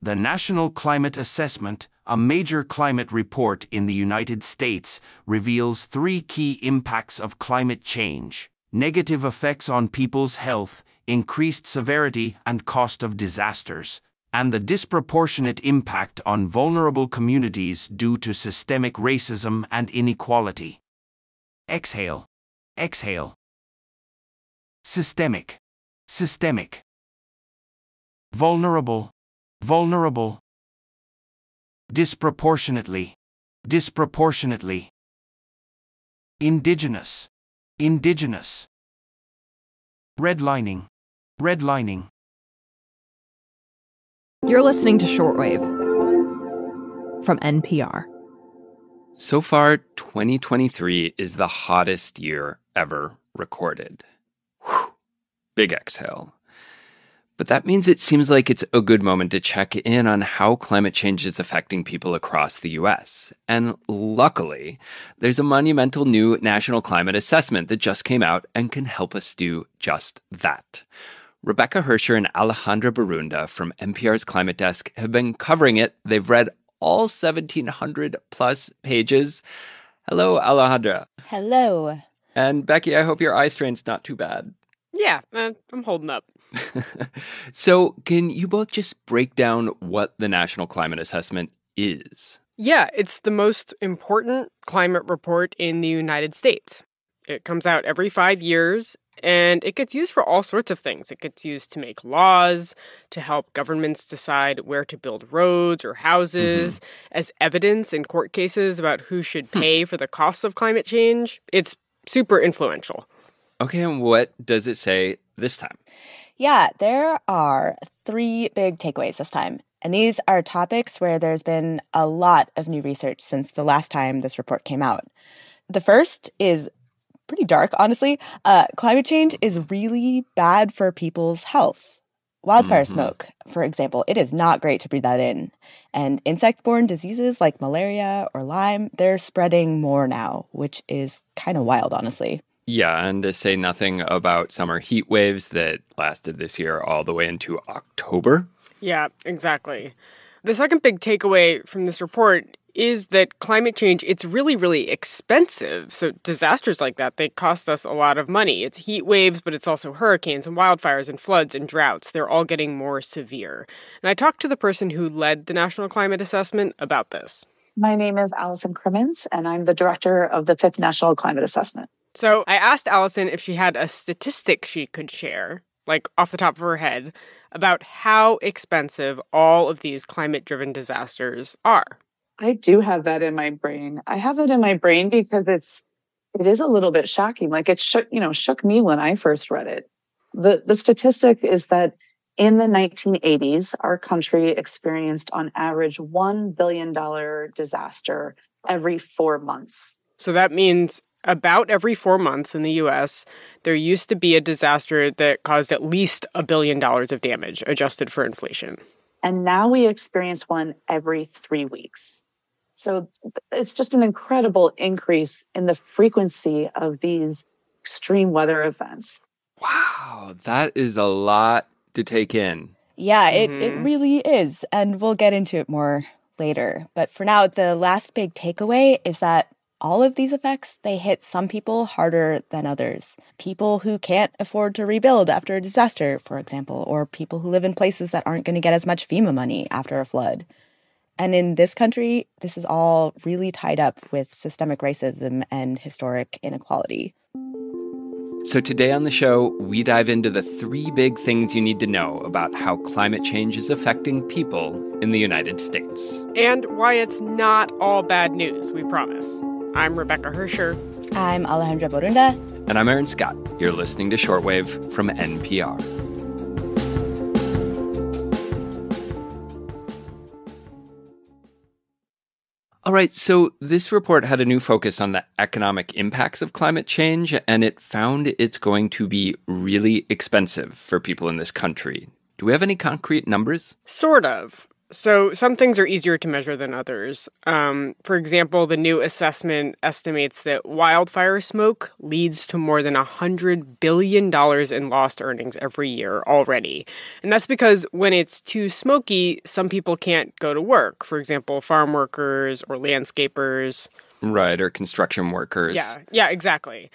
The National Climate Assessment, a major climate report in the United States, reveals three key impacts of climate change negative effects on people's health, increased severity and cost of disasters, and the disproportionate impact on vulnerable communities due to systemic racism and inequality. Exhale. Exhale. Systemic. Systemic. Vulnerable. Vulnerable. Disproportionately. Disproportionately. Indigenous. Indigenous. Redlining. Redlining. You're listening to Shortwave from NPR. So far, 2023 is the hottest year ever recorded. Whew. Big exhale. But that means it seems like it's a good moment to check in on how climate change is affecting people across the US. And luckily, there's a monumental new national climate assessment that just came out and can help us do just that. Rebecca Hersher and Alejandra Borunda from NPR's Climate Desk have been covering it. They've read all 1,700 plus pages. Hello, Alejandra. Hello. And Becky, I hope your eye strain's not too bad. Yeah, uh, I'm holding up. so, can you both just break down what the National Climate Assessment is? Yeah, it's the most important climate report in the United States. It comes out every five years and it gets used for all sorts of things. It gets used to make laws, to help governments decide where to build roads or houses, mm-hmm. as evidence in court cases about who should hmm. pay for the costs of climate change. It's super influential. Okay, and what does it say this time? Yeah, there are three big takeaways this time. And these are topics where there's been a lot of new research since the last time this report came out. The first is pretty dark, honestly. Uh, climate change is really bad for people's health. Wildfire mm-hmm. smoke, for example, it is not great to breathe that in. And insect borne diseases like malaria or Lyme, they're spreading more now, which is kind of wild, honestly. Yeah, and to say nothing about summer heat waves that lasted this year all the way into October. Yeah, exactly. The second big takeaway from this report is that climate change it's really really expensive. So disasters like that they cost us a lot of money. It's heat waves, but it's also hurricanes and wildfires and floods and droughts. They're all getting more severe. And I talked to the person who led the National Climate Assessment about this. My name is Allison Crimmins, and I'm the director of the Fifth National Climate Assessment. So I asked Allison if she had a statistic she could share, like off the top of her head, about how expensive all of these climate driven disasters are. I do have that in my brain. I have it in my brain because it's it is a little bit shocking. Like it shook, you know, shook me when I first read it. The the statistic is that in the 1980s, our country experienced on average $1 billion disaster every four months. So that means about every four months in the US, there used to be a disaster that caused at least a billion dollars of damage adjusted for inflation. And now we experience one every three weeks. So it's just an incredible increase in the frequency of these extreme weather events. Wow, that is a lot to take in. Yeah, it, mm-hmm. it really is. And we'll get into it more later. But for now, the last big takeaway is that all of these effects, they hit some people harder than others. People who can't afford to rebuild after a disaster, for example, or people who live in places that aren't going to get as much FEMA money after a flood. And in this country, this is all really tied up with systemic racism and historic inequality. So, today on the show, we dive into the three big things you need to know about how climate change is affecting people in the United States. And why it's not all bad news, we promise. I'm Rebecca Hersher. I'm Alejandra Borunda. And I'm Aaron Scott. You're listening to Shortwave from NPR. All right, so this report had a new focus on the economic impacts of climate change, and it found it's going to be really expensive for people in this country. Do we have any concrete numbers? Sort of. So, some things are easier to measure than others. Um, for example, the new assessment estimates that wildfire smoke leads to more than $100 billion in lost earnings every year already. And that's because when it's too smoky, some people can't go to work. For example, farm workers or landscapers. Right, or construction workers. Yeah, yeah, exactly.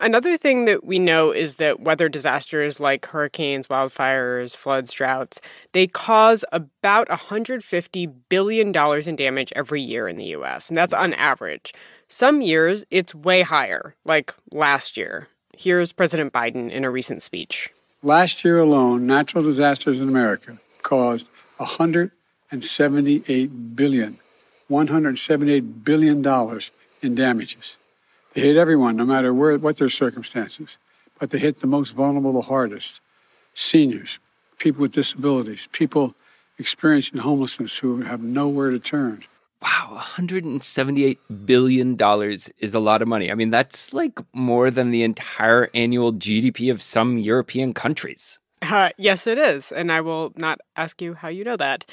Another thing that we know is that weather disasters like hurricanes, wildfires, floods, droughts, they cause about $150 billion in damage every year in the US, and that's on average. Some years it's way higher, like last year. Here's President Biden in a recent speech. Last year alone, natural disasters in America caused 178 billion, 178 billion dollars in damages. They hit everyone, no matter where, what their circumstances, but they hit the most vulnerable the hardest seniors, people with disabilities, people experiencing homelessness who have nowhere to turn. Wow, $178 billion is a lot of money. I mean, that's like more than the entire annual GDP of some European countries. Uh, yes, it is. And I will not ask you how you know that.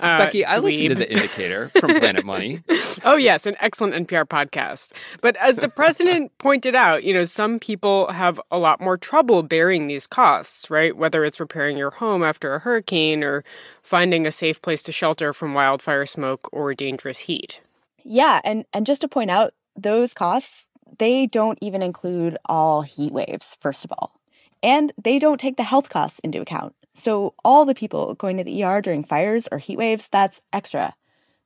Uh, Becky, I listened to The Indicator from Planet Money. oh, yes, an excellent NPR podcast. But as the president pointed out, you know, some people have a lot more trouble bearing these costs, right? Whether it's repairing your home after a hurricane or finding a safe place to shelter from wildfire smoke or dangerous heat. Yeah. And, and just to point out, those costs, they don't even include all heat waves, first of all. And they don't take the health costs into account. So, all the people going to the ER during fires or heat waves, that's extra.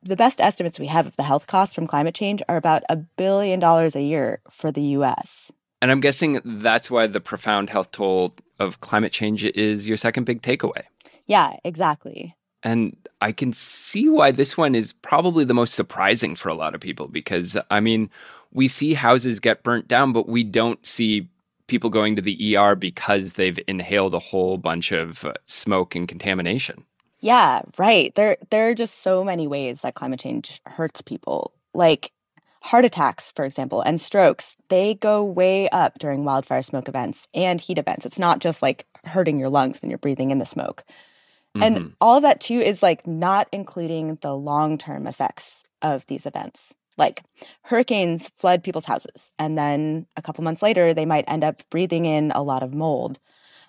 The best estimates we have of the health costs from climate change are about a billion dollars a year for the US. And I'm guessing that's why the profound health toll of climate change is your second big takeaway. Yeah, exactly. And I can see why this one is probably the most surprising for a lot of people because, I mean, we see houses get burnt down, but we don't see people going to the ER because they've inhaled a whole bunch of smoke and contamination. Yeah, right. There there are just so many ways that climate change hurts people. Like heart attacks, for example, and strokes, they go way up during wildfire smoke events and heat events. It's not just like hurting your lungs when you're breathing in the smoke. Mm-hmm. And all of that too is like not including the long-term effects of these events. Like hurricanes flood people's houses, and then a couple months later, they might end up breathing in a lot of mold.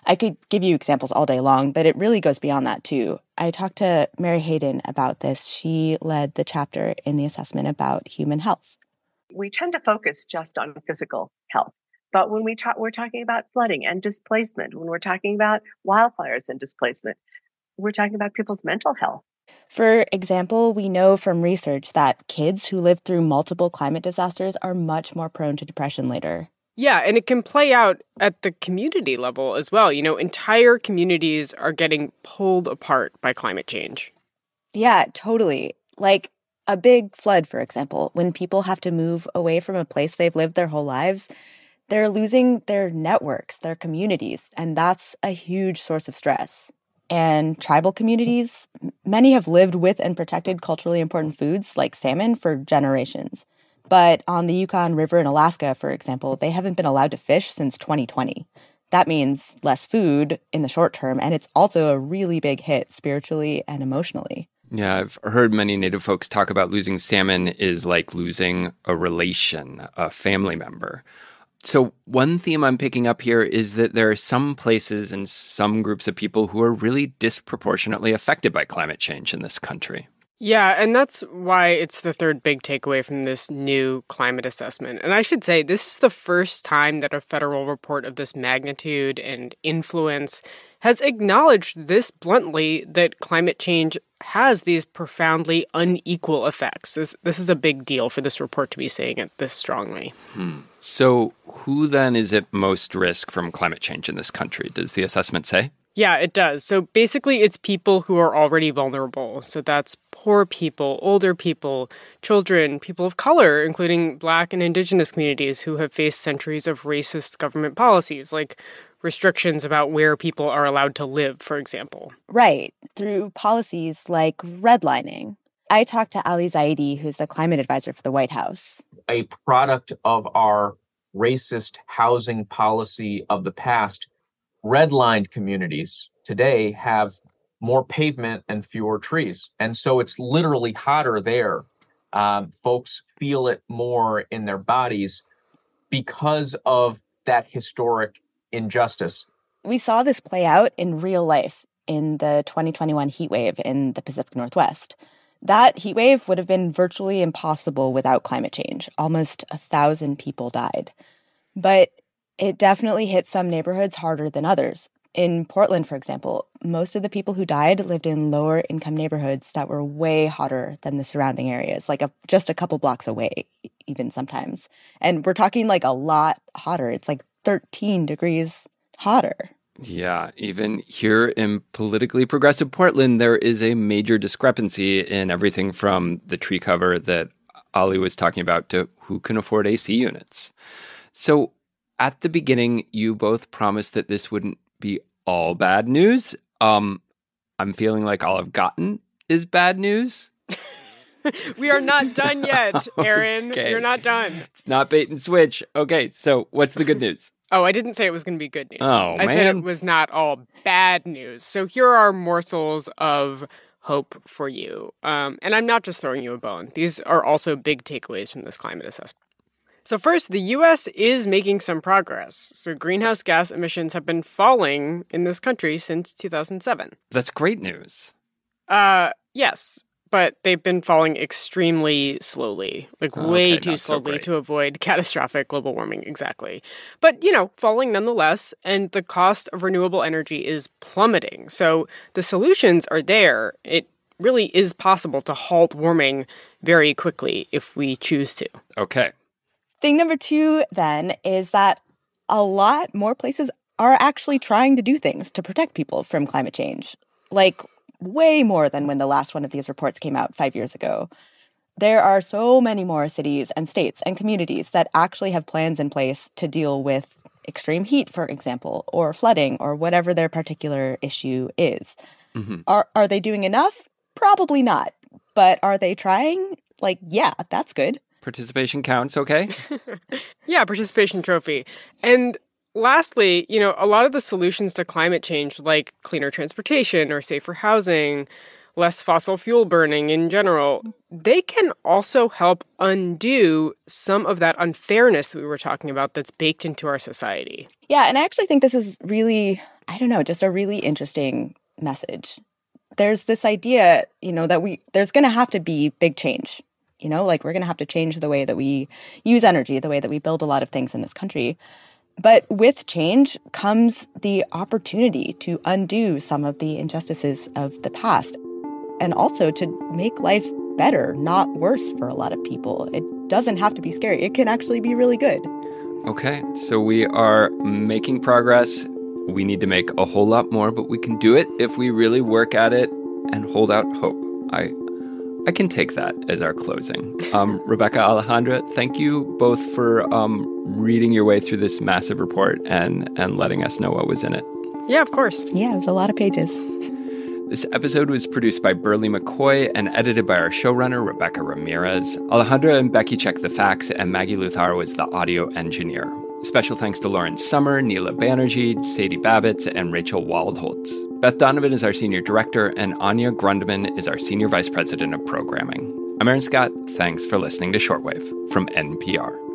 I could give you examples all day long, but it really goes beyond that too. I talked to Mary Hayden about this. She led the chapter in the assessment about human health. We tend to focus just on physical health. But when we talk, we're talking about flooding and displacement, when we're talking about wildfires and displacement, we're talking about people's mental health. For example, we know from research that kids who live through multiple climate disasters are much more prone to depression later. Yeah, and it can play out at the community level as well. You know, entire communities are getting pulled apart by climate change. Yeah, totally. Like a big flood, for example, when people have to move away from a place they've lived their whole lives, they're losing their networks, their communities, and that's a huge source of stress and tribal communities, many have lived with and protected culturally important foods like salmon for generations. But on the Yukon River in Alaska, for example, they haven't been allowed to fish since 2020. That means less food in the short term, and it's also a really big hit spiritually and emotionally. Yeah, I've heard many Native folks talk about losing salmon is like losing a relation, a family member. So, one theme I'm picking up here is that there are some places and some groups of people who are really disproportionately affected by climate change in this country. Yeah, and that's why it's the third big takeaway from this new climate assessment. And I should say, this is the first time that a federal report of this magnitude and influence has acknowledged this bluntly that climate change has these profoundly unequal effects. This, this is a big deal for this report to be saying it this strongly. Hmm. So, who then is at most risk from climate change in this country? Does the assessment say? Yeah, it does. So basically, it's people who are already vulnerable. So that's poor people, older people, children, people of color, including Black and Indigenous communities who have faced centuries of racist government policies, like restrictions about where people are allowed to live, for example. Right, through policies like redlining. I talked to Ali Zaidi, who's the climate advisor for the White House. A product of our racist housing policy of the past redlined communities today have more pavement and fewer trees. And so it's literally hotter there. Um, folks feel it more in their bodies because of that historic injustice. We saw this play out in real life in the 2021 heat wave in the Pacific Northwest. That heat wave would have been virtually impossible without climate change. Almost a thousand people died. But it definitely hit some neighborhoods harder than others. In Portland, for example, most of the people who died lived in lower income neighborhoods that were way hotter than the surrounding areas, like a, just a couple blocks away, even sometimes. And we're talking like a lot hotter. It's like 13 degrees hotter. Yeah, even here in politically progressive Portland, there is a major discrepancy in everything from the tree cover that Ali was talking about to who can afford AC units. So, at the beginning, you both promised that this wouldn't be all bad news. Um, I'm feeling like all I've gotten is bad news. we are not done yet, Aaron. Okay. You're not done. It's not bait and switch. Okay, so what's the good news? Oh, I didn't say it was going to be good news. Oh, I said it was not all bad news. So here are morsels of hope for you. Um, and I'm not just throwing you a bone. These are also big takeaways from this climate assessment. So, first, the US is making some progress. So, greenhouse gas emissions have been falling in this country since 2007. That's great news. Uh, yes, but they've been falling extremely slowly, like Oh, way okay, too not so slowly to avoid catastrophic global warming. Exactly. But, you know, falling nonetheless, and the cost of renewable energy is plummeting. So the solutions are there. It really is possible to halt warming very quickly if we choose to. Okay. Thing number two, then, is that a lot more places are actually trying to do things to protect people from climate change, like way more than when the last one of these reports came out five years ago. There are so many more cities and states and communities that actually have plans in place to deal with extreme heat, for example, or flooding, or whatever their particular issue is. Mhm. Are, are they doing enough? Probably not. But are they trying? Like, yeah, that's good. Participation counts, okay? Yeah, participation trophy. And lastly, you know, a lot of the solutions to climate change, like cleaner transportation or safer housing, less fossil fuel burning in general, they can also help undo some of that unfairness that we were talking about that's baked into our society. Yeah, and I actually think this is really, I don't know, just a really interesting message. There's this idea, you know, that we there's going to have to be big change. You know, like we're going to have to change the way that we use energy, the way that we build a lot of things in this country. But with change comes the opportunity to undo some of the injustices of the past and also to make life better, not worse for a lot of people. It doesn't have to be scary. It can actually be really good. Okay, so we are making progress. We need to make a whole lot more, but we can do it if we really work at it and hold out hope. I I can take that as our closing. Um, Rebecca Alejandra, thank you both for um, reading your way through this massive report and and letting us know what was in it. Yeah, of course. Yeah, it was a lot of pages. This episode was produced by Berly McCoy and edited by our showrunner, Rebecca Ramirez. Alejandra and Becky checked the facts, and Maggie Luthar was the audio engineer. Special thanks to Lauren Sommer, Neela Banerjee, Sadie Babits, and Rachel Waldholz. Beth Donovan is our senior director, and Anya Grundmann is our senior vice president of programming. I'm Aaron Scott. Thanks for listening to Shortwave from NPR.